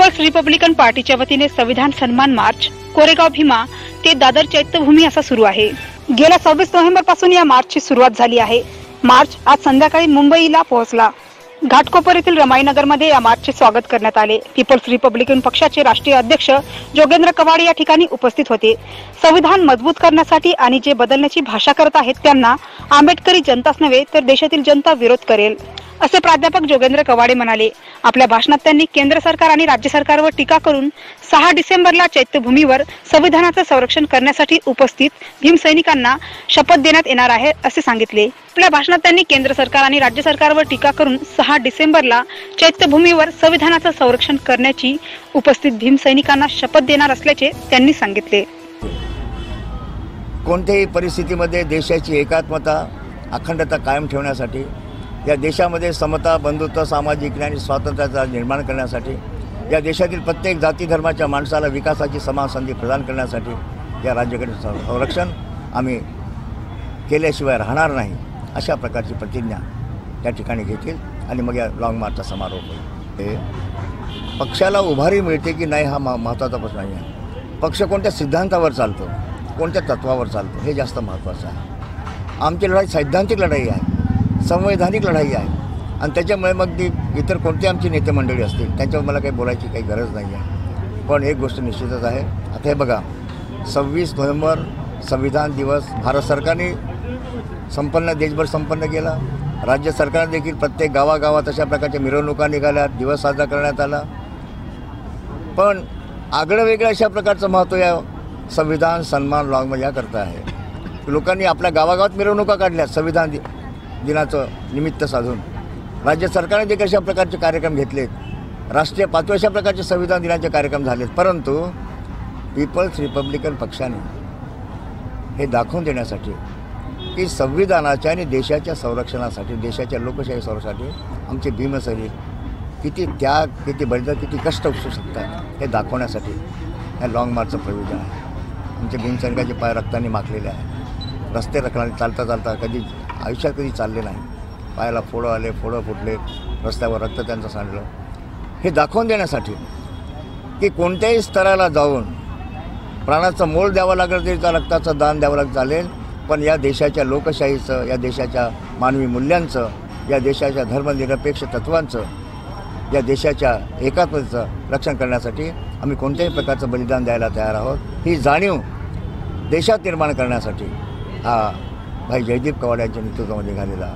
People's Republican पार्टीच्या वतीने संविधान सन्मान मार्च कोरेगाव भीमा ते दादर चैत्यभूमी असा सुरू आहे. गेल्या सव्वीस नोव्हेंबरपासून या मार्चची सुरुवात झाली आहे. मार्च आज संध्याकाळी मुंबईला पोहोचला. घाटकोपर येथील रमाईनगरमध्ये या मार्चचे स्वागत करण्यात आले. पीपल्स रिपब्लिकन पक्षाचे राष्ट्रीय अध्यक्ष जोगेंद्र कवाडे या ठिकाणी उपस्थित होते. संविधान मजबूत करण्यासाठी आणि जे बदलण्याची भाषा करत आहेत त्यांना आंबेडकरी जनताच नव्हे तर देशातील जनता विरोध करेल. असे प्राध्यापक जोगेंद्र कवाडे म्हणाले आपल्या भाषणात त्यांनी केंद्र सरकार आणि राज्य सरकारवर टीका करून सहा डिसेंबरला चैत्यभूमीवर संविधानाचं संरक्षण करण्यासाठी उपस्थित भीमसैनिकांना शपथ देण्यात येणार आहे असे सांगितले. आपल्या भाषणात त्यांनी केंद्र सरकार आणि राज्य सरकारवर टीका करून सहा डिसेंबरला चैत्यभूमीवर संविधानाचं संरक्षण करण्याची उपस्थित भीमसैनिकांना शपथ देणार असल्याचे त्यांनी सांगितले. कोणत्याही परिस्थितीमध्ये देशाची एकात्मता अखंडता कायम ठेवण्यासाठी या देशामध्ये समता बंधुत्व सामाजिक न्याय आणि स्वातंत्र्याचा निर्माण करण्यासाठी या देशातील प्रत्येक जाती धर्माच्या माणसाला विकासाची समान संधी प्रदान करण्यासाठी या राज्याकडे सं- संरक्षण आम्ही केल्याशिवाय राहणार नाही अशा प्रकारची प्रतिज्ञा त्या ठिकाणी घेतील आणि मग या लाँग मार्चचा समारोप होईल. हे पक्षाला उभारी मिळते की नाही हा मा महत्त्वाचा प्रश्न नाही आहे. पक्ष कोणत्या सिद्धांतावर चालतो कोणत्या तत्वावर चालतो हे जास्त महत्त्वाचं आहे. आमची लढाई सैद्धांतिक लढाई आहे. संवैधानिक लढाई आहे. आणि त्याच्यामुळे मग ती इतर कोणते आमची नेते मंडळी असतील त्यांच्यावर मला काही बोलायची काही गरज नाही आहे. पण एक गोष्ट निश्चितच आहे. आता हे बघा सव्वीस नोव्हेंबर संविधान दिवस भारत सरकारने संपन्न देशभर संपन्न केला. राज्य सरकारने देखील प्रत्येक गावागावात अशा प्रकारच्या मिरवणुका निघाल्या दिवस साजरा करण्यात आला. पण आगळं वेगळं अशा प्रकारचं महत्त्व या संविधान सन्मान लॉंग याकरता आहे. लोकांनी आपल्या गावागावात मिरवणुका काढल्या संविधान दि दिनाचं निमित्त साधून. राज्य सरकारने देखील अशा प्रकारचे कार्यक्रम घेतलेत राष्ट्रीय पातळी अशा प्रकारचे संविधान दिनाचे कार्यक्रम झालेत. परंतु पीपल्स रिपब्लिकन पक्षाने हे दाखवून देण्यासाठी की संविधानाच्या आणि देशाच्या संरक्षणासाठी देशाच्या लोकशाही संरक्षणासाठी आमचे भीमसैनिक किती त्याग किती बलिदान किती कष्ट असू शकतात हे दाखवण्यासाठी ह्या लाँग मार्चचं प्रयोजन आहे. आमच्या भीमसैनिकाचे पाय रक्ताने माखलेले आहे. रस्ते रखणारे चालता चालता कधी आयुष्यात कधी चालले नाही. पायाला फोडं आले फोडं फुटले रस्त्यावर रक्त त्यांचं सांडलं. हे दाखवून देण्यासाठी की कोणत्याही स्तराला जाऊन प्राणाचं मोल द्यावं लागलं तरी त्या रक्ताचं दान द्यावं लागलं चालेल. पण या देशाच्या लोकशाहीचं या देशाच्या मानवी मूल्यांचं या देशाच्या धर्मनिरपेक्ष तत्वांचं या देशाच्या एकात्मतेचं रक्षण करण्यासाठी आम्ही कोणत्याही प्रकारचं बलिदान द्यायला तयार आहोत. ही जाणीव देशात निर्माण करण्यासाठी हा भाई जयदीप कवाड यांच्या नेतृत्वामध्ये झालेला